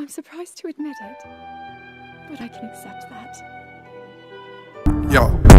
I'm surprised to admit it, but I can accept that. Yo.